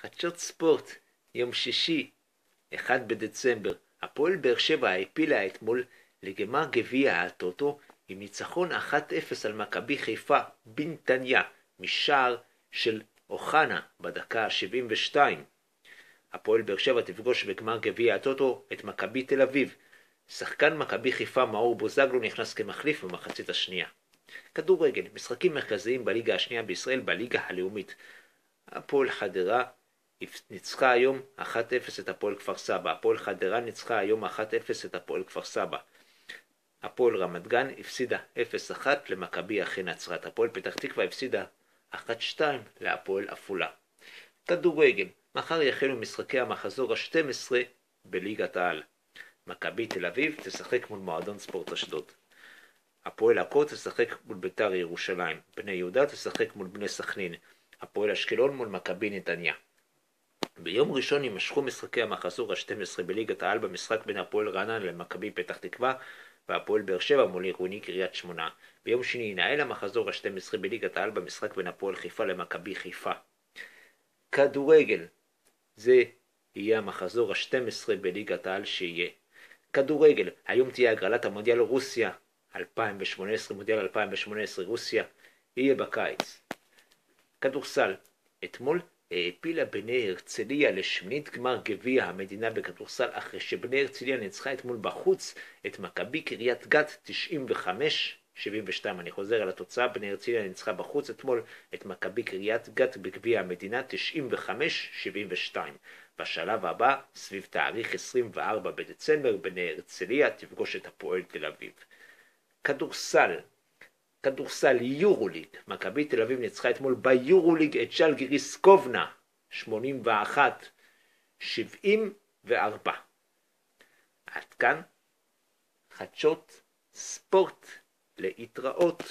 חדשות ספורט, יום שישי, 1 בדצמבר. הפועל באר שבע העפילה אתמול לגמר גביע הטוטו עם ניצחון 1-0 על מכבי חיפה בנתניה משער של אוחנה בדקה ה-72. הפועל באר שבע תפגוש בגמר גביע הטוטו את מכבי תל אביב. שחקן מכבי חיפה מאור בוזגלו נכנס כמחליף במחצית השנייה. כדורגל, משחקים מרכזיים בליגה השנייה בישראל בליגה הלאומית. הפועל חדרה ניצחה היום 1-0 את הפועל כפר סבא. הפועל חדרה ניצחה היום 1-0 את הפועל כפר סבא. הפועל רמת גן הפסידה 0-1 למכבי אחי נצרת. הפועל פתח תקווה הפסידה 1-2 להפועל עפולה. כדורגל, מחר יחלו משחקי המחזור ה-12 בליגת העל. מכבי תל אביב תשחק מול מועדון ספורט אשדוד. הפועל עכו תשחק מול ביתר ירושלים. בני יהודה תשחק מול בני סכנין. הפועל אשקלון מול מכבי נתניה. ביום ראשון יימשכו משחקי המחזור ה-12 בליגת העל במשחק בין הפועל רעננה למכבי פתח תקווה והפועל באר שבע מול עירוני קריית שמונה. ביום שני ינהל המחזור ה-12 בליגת העל במשחק בין הפועל חיפה למכבי חיפה. כדורגל, זה יהיה המחזור ה-12 בליגת העל שיהיה. כדורגל, היום תהיה הגרלת המונדיאל רוסיה 2018, מונדיאל 2018 רוסיה, יהיה בקיץ. כדורסל, אתמול העפילה בני הרצליה לשמינית גמר גביע המדינה בכדורסל אחרי שבני הרצליה ניצחה אתמול בחוץ את מכבי קריית גת 95 72. אני חוזר על התוצאה, בני הרצליה ניצחה בחוץ אתמול את מכבי קריית גת בגביע המדינה 95-72. בשלב הבא, סביב תאריך 24 בדצמבר, בני הרצליה תפגוש את הפועל תל אביב. כדורסל, כדורסל יורוליג, מכבי תל אביב ניצחה אתמול ביורוליג את ז'לגיריס קובנה 81 74. עד כאן חדשות ספורט להתראות.